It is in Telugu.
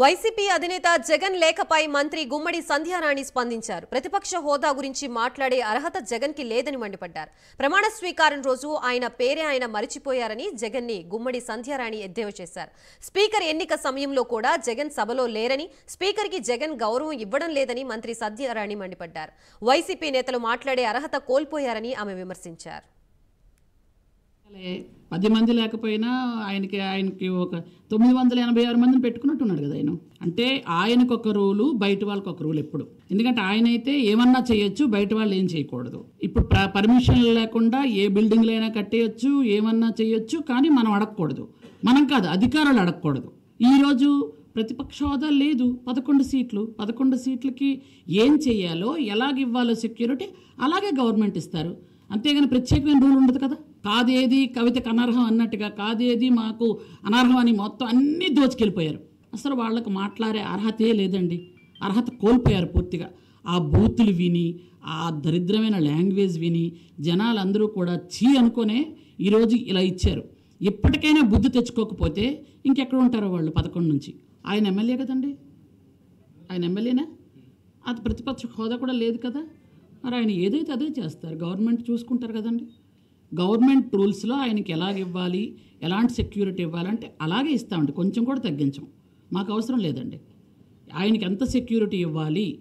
వైసీపీ అధినేత జగన్ లేఖపై మంత్రి గుమ్మడి సంధ్యారాణి స్పందించారు. ప్రతిపక్ష హోదా గురించి మాట్లాడే అర్హత జగన్కి లేదని మండిపడ్డారు. ప్రమాణ స్వీకారం రోజు ఆయన పేరే ఆయన మరిచిపోయారని జగన్ని గుమ్మడి సంధ్యారాణి ఎద్దేవా చేశారు. స్పీకర్ ఎన్నిక సమయంలో కూడా జగన్ సభలో లేరని స్పీకర్కి జగన్ గౌరవం ఇవ్వడం లేదని మంత్రి సంధ్యారాణి మండిపడ్డారు. వైసీపీ నేతలు మాట్లాడే అర్హత కోల్పోయారని ఆమె విమర్శించారు. పది మంది లేకపోయినా ఆయనకి ఆయనకి ఒక తొమ్మిది వందల ఎనభై ఆరు మందిని పెట్టుకున్నట్టున్నాడు కదా ఆయన అంటే ఆయనకు ఒక రూలు బయట వాళ్ళకి ఒక రూల్ ఎప్పుడు. ఎందుకంటే ఆయన అయితే ఏమన్నా చేయొచ్చు బయట వాళ్ళు ఏం చేయకూడదు. ఇప్పుడు పర్మిషన్ లేకుండా ఏ బిల్డింగ్లు అయినా కట్టేయచ్చు ఏమన్నా చేయొచ్చు కానీ మనం అడగకూడదు. మనం కాదు అధికారులు అడగకూడదు. ఈరోజు ప్రతిపక్ష హోదా లేదు. పదకొండు సీట్లు. పదకొండు సీట్లకి ఏం చేయాలో ఎలాగ ఇవ్వాలో సెక్యూరిటీ అలాగే గవర్నమెంట్ ఇస్తారు. అంతేగాని ప్రత్యేకమైన రూల్ ఉండదు కదా. కాదేది కవితకు అనర్హం అన్నట్టుగా కాదేది మాకు అనర్హం అని మొత్తం అన్నీ దోచుకెళ్ళిపోయారు. అసలు వాళ్ళకు మాట్లాడే అర్హతే లేదండి. అర్హత కోల్పోయారు పూర్తిగా. ఆ బూతులు విని ఆ దరిద్రమైన లాంగ్వేజ్ విని జనాలందరూ కూడా చీ అనుకునే ఈరోజు ఇలా ఇచ్చారు. ఎప్పటికైనా బుద్ధి తెచ్చుకోకపోతే ఇంకెక్కడ ఉంటారో వాళ్ళు పదకొండు నుంచి. ఆయన ఎమ్మెల్యే కదండి? ఆయన ఎమ్మెల్యేనా? అది ప్రతిపక్ష హోదా కూడా లేదు కదా. మరి ఆయన ఏదైతే అదే చేస్తారు గవర్నమెంట్ చూసుకుంటారు కదండి. గవర్నమెంట్ రూల్స్లో ఆయనకి ఎలాగ ఇవ్వాలి ఎలాంటి సెక్యూరిటీ ఇవ్వాలంటే అలాగే ఇస్తామండి. కొంచెం కూడా తగ్గించం. మాకు అవసరం లేదండి. ఆయనకి ఎంత సెక్యూరిటీ ఇవ్వాలి